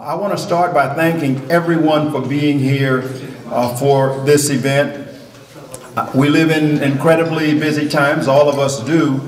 I want to start by thanking everyone for being here uh, for this event. Uh, we live in incredibly busy times, all of us do,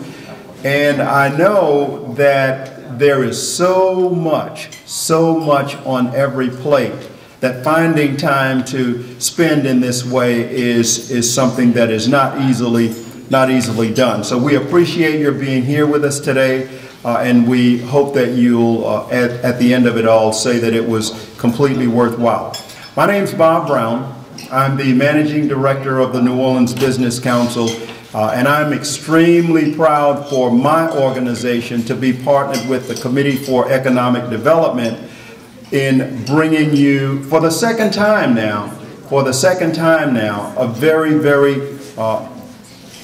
and I know that there is so much, so much on every plate that finding time to spend in this way is, is something that is not easily, not easily done. So we appreciate your being here with us today. Uh, and we hope that you'll, uh, at, at the end of it all, say that it was completely worthwhile. My name's Bob Brown. I'm the managing director of the New Orleans Business Council, uh, and I'm extremely proud for my organization to be partnered with the Committee for Economic Development in bringing you, for the second time now, for the second time now, a very, very uh,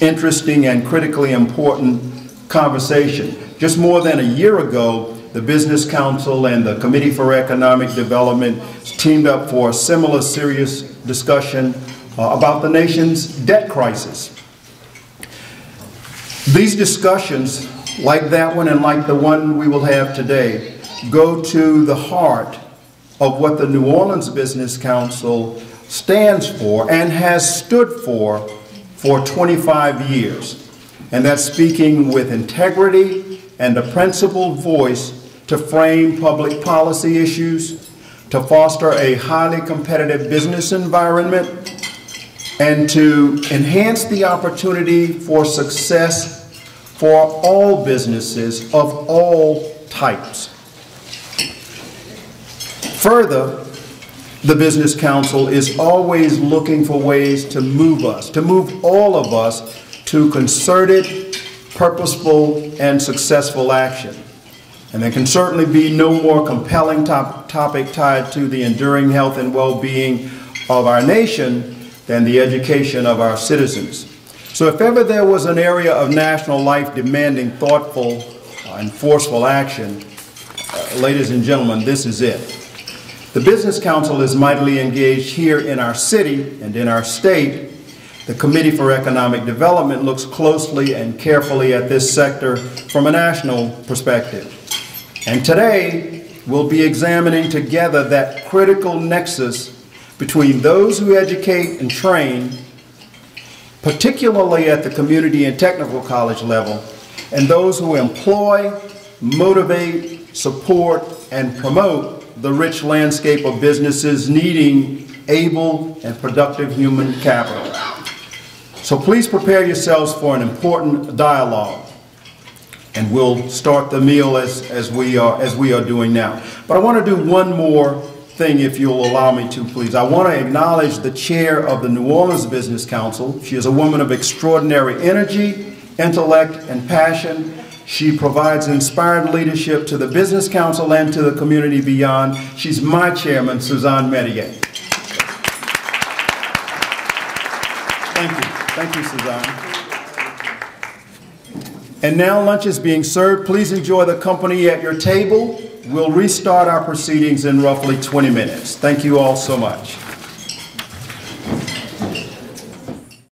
interesting and critically important conversation. Just more than a year ago, the Business Council and the Committee for Economic Development teamed up for a similar serious discussion uh, about the nation's debt crisis. These discussions, like that one and like the one we will have today, go to the heart of what the New Orleans Business Council stands for and has stood for for 25 years. And that's speaking with integrity and a principled voice to frame public policy issues, to foster a highly competitive business environment, and to enhance the opportunity for success for all businesses of all types. Further, the Business Council is always looking for ways to move us, to move all of us to concerted purposeful, and successful action. And there can certainly be no more compelling top topic tied to the enduring health and well-being of our nation than the education of our citizens. So if ever there was an area of national life demanding thoughtful and forceful action, uh, ladies and gentlemen, this is it. The Business Council is mightily engaged here in our city and in our state the Committee for Economic Development looks closely and carefully at this sector from a national perspective. And today, we'll be examining together that critical nexus between those who educate and train, particularly at the community and technical college level, and those who employ, motivate, support, and promote the rich landscape of businesses needing able and productive human capital. So please prepare yourselves for an important dialogue. And we'll start the meal as, as, we are, as we are doing now. But I want to do one more thing, if you'll allow me to, please. I want to acknowledge the chair of the New Orleans Business Council. She is a woman of extraordinary energy, intellect, and passion. She provides inspired leadership to the Business Council and to the community beyond. She's my chairman, Suzanne Mestayer. Thank you. Thank you, Suzanne. And now lunch is being served. Please enjoy the company at your table. We'll restart our proceedings in roughly 20 minutes. Thank you all so much.